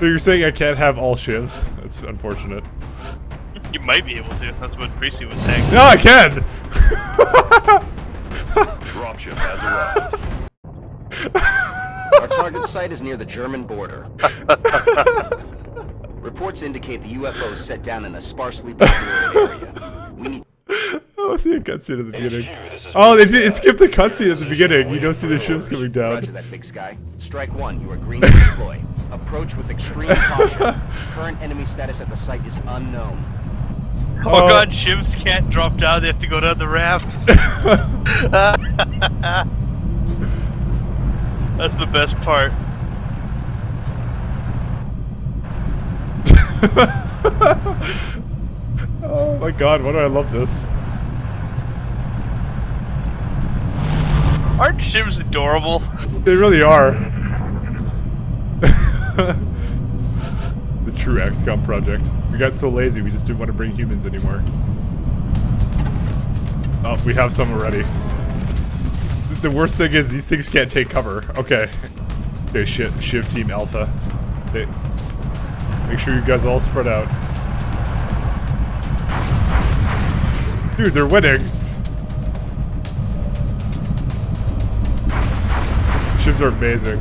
So you're saying I can't have all shivs? That's unfortunate. You might be able to. That's what Tracy was saying. No, I can! Dropship has arrived. Our target site is near the German border. Reports indicate the UFO set down in a sparsely populated area. We need oh, see a cutscene at the beginning. Oh, they did. It skipped the cutscene at the beginning. You don't see the ships coming down. Roger that, big sky. Strike one, you are green to deploy. Approach with extreme caution. Current enemy status at the site is unknown. Oh, Oh. god, shivs can't drop down, they have to go down the ramps. That's the best part. Oh my god, why do I love this? Aren't shivs adorable? They really are. the true XCOM project. We got so lazy, we just didn't want to bring humans anymore. Oh, we have some already. The- worst thing is these things can't take cover. Okay. Okay, shit. Shiv Team Alpha. They, make sure you guys all spread out. Dude, they're winning. Shivs are amazing.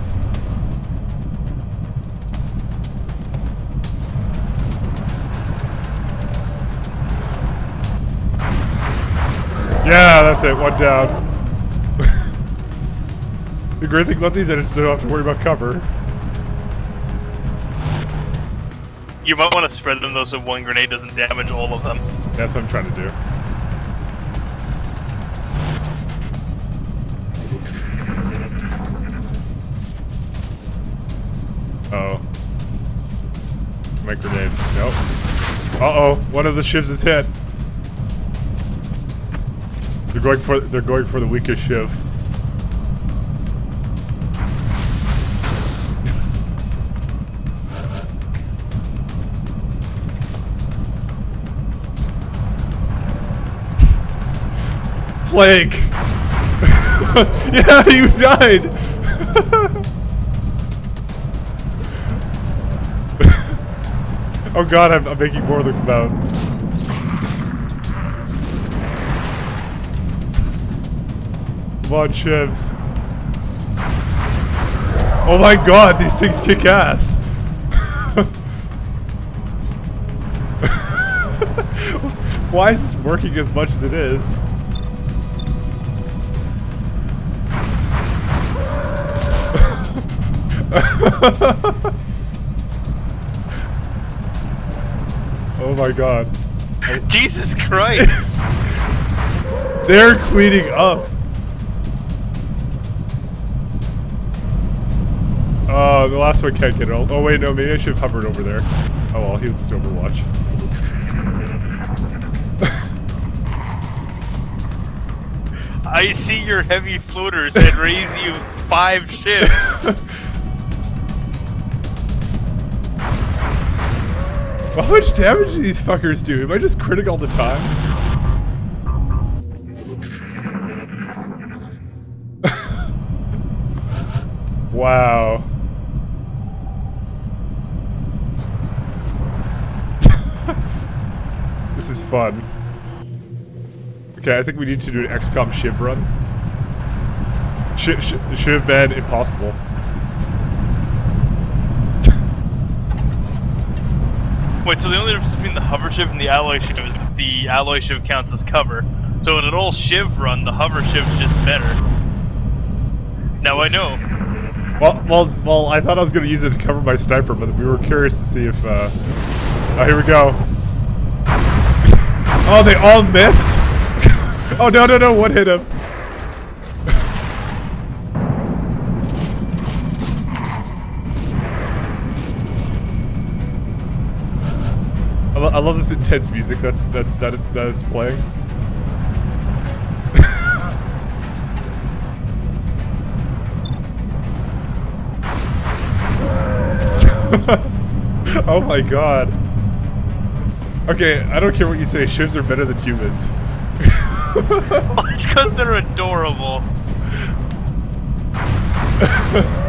Yeah, that's it. One down. the great thing about these is I don't have to worry about cover. You might want to spread them though so one grenade doesn't damage all of them. That's what I'm trying to do. Uh oh. My grenade. Nope. Uh oh. One of the shivs is hit. They're going for they're going for the weakest shiv. Plague. yeah, you died. oh god, I'm, I'm making more of them come. On, shivs. Oh my god, these things kick ass. Why is this working as much as it is? oh my god. Jesus Christ! They're cleaning up. Uh, the last one can't get it. Oh wait, no, maybe I should have hovered over there. Oh well, he was just Overwatch. I see your heavy floaters and raise you five shivs. Well, how much damage do these fuckers do? Am I just critting all the time? wow. this is fun. Okay, I think we need to do an XCOM Shiv run. Shiv, Shiv, Shiv Man Impossible. Wait, so the only difference between the hover shiv and the alloy shiv is the alloy shiv counts as cover. So in an old shiv run, the hover shiv's just better. Now I know. Well, well, well. I thought I was going to use it to cover my sniper, but we were curious to see if. Uh... Oh, here we go. Oh, they all missed. oh no, no, no! One hit him. I, lo- I love this intense music that's that that it's, that it's playing. oh my god. Okay, I don't care what you say, shivs are better than humans. it's because they're adorable.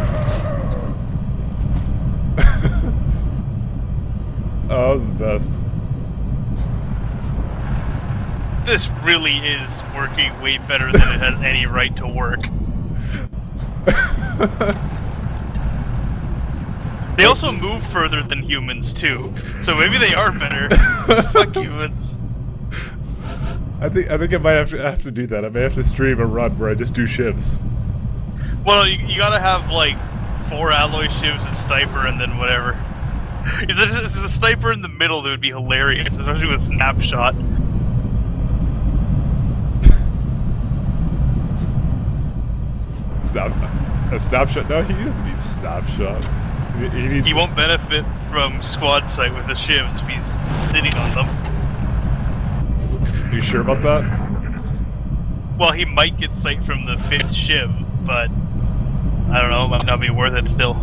Oh, that was the best. This really is working way better than it has any right to work. They also move further than humans too, so maybe they are better. Fuck humans. I think I think I might have to have to do that. I may have to stream a run where I just do shivs. Well, you, you gotta have like four alloy shivs and sniper, and then whatever. If there's if there's a sniper in the middle, that would be hilarious, especially with snapshot. Snap a snapshot? No, he doesn't need snapshot. He, he won't benefit from squad sight with the shivs if he's sitting on them. Are You sure about that? Well, he might get sight from the fifth shiv, but I don't know, it might not be worth it still.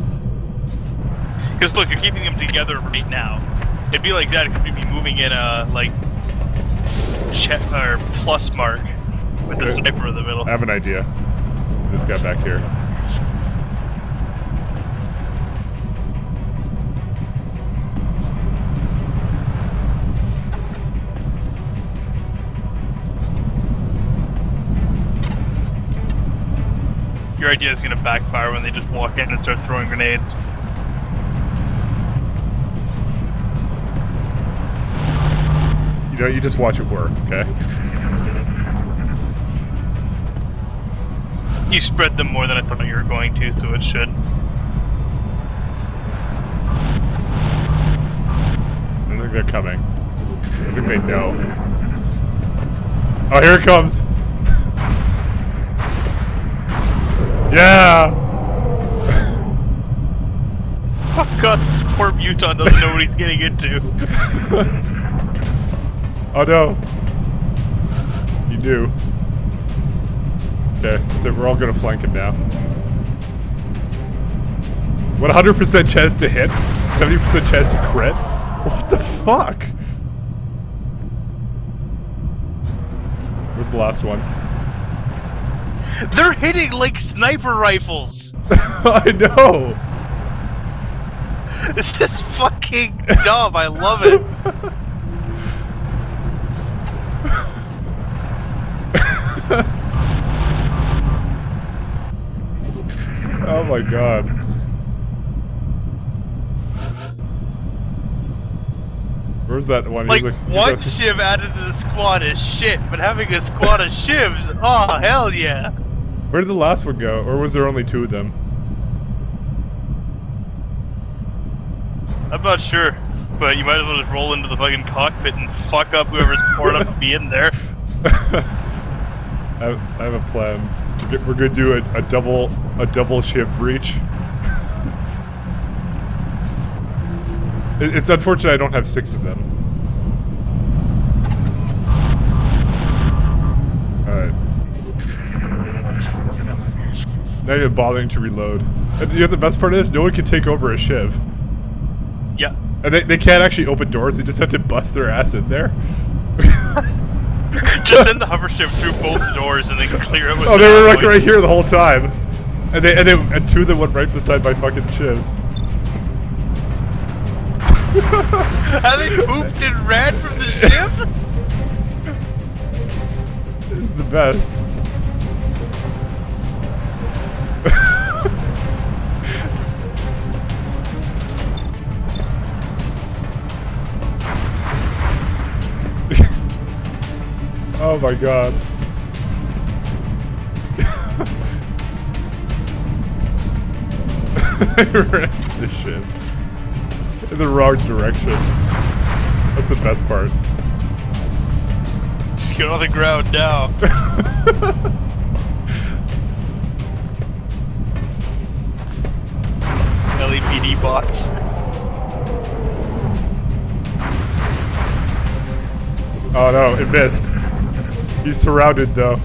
Because look, you're keeping them together right now. It'd be like that if you'd be moving in a like check or plus mark with the sniper in the middle. I have an idea. This guy back here. Your idea is gonna backfire when they just walk in and start throwing grenades. You know, you just watch it work, okay? You spread them more than I thought you were going to, so it should. I think they're coming. I think they know. Oh, here it comes. Yeah. Oh god, this poor Muton doesn't know what he's getting into. Oh no. You do. Okay, so we're all gonna flank him now. What 100% chance to hit? 70% chance to crit? What the fuck? Where's the last one? They're hitting like sniper rifles! I know! This is fucking dumb, I love it. Oh my god. Where's that one? Like, he's one like- shiv added to the squad is shit, but having a squad of shivs, oh hell yeah! Where did the last one go? Or was there only two of them? I'm not sure, but you might as well just roll into the fucking cockpit and fuck up whoever's poor enough to be in there. I, I have a plan. We're We're gonna do a, a double a double shiv breach. It- it's unfortunate I don't have six of them. Not even bothering to reload. And you know the best part of this? No one can take over a shiv. Yeah. And they, they can't actually open doors, they just have to bust their ass in there. Just send the hover shiv through both doors and then clear it with Oh, they were like right here the whole time, and they and they and two of them went right beside my fucking shivs. Have they pooped and ran from the ship? This is the best. Oh my god. I ran this shit in the wrong direction. That's the best part. Get on the ground now. LAPD box. Oh no, it missed. He's surrounded though.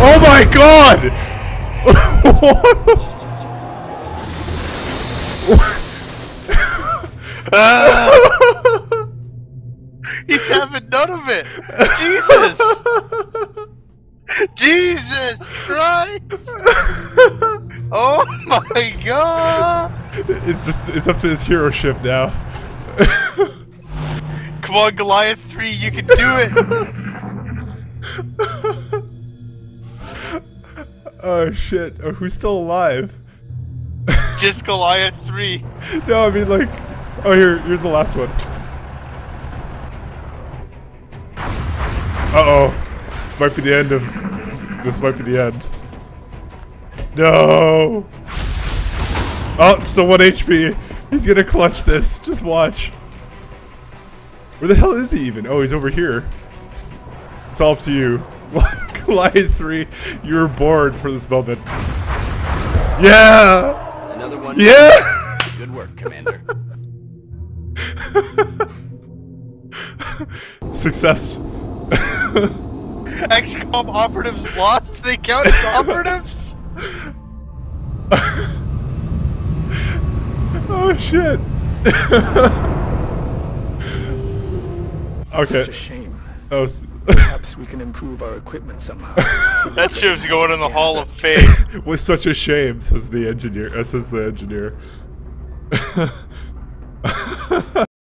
Oh my god! He's having none of it. Jesus. Jesus Christ. Oh my god. it's just it's up to his hero shiv now. Come on, Goliath 3, you can do it! oh shit! Oh, who's still alive? Just Goliath 3. No, I mean like, oh here, here's the last one. Uh oh, this might be the end of. This might be the end. No. Oh, still one HP. He's gonna clutch this. Just watch. Where the hell is he even? Oh, he's over here. It's all up to you. Goliath 3, you were born for this moment. Yeah! Another one. Yeah! Good work, Commander. Success. XCOM operatives lost? They count as operatives? oh shit. okay. Such a shame. That was Perhaps we can improve our equipment somehow. so That shiv's going in the happen Hall of Fame. was such a shame, says the engineer. Uh, says the engineer.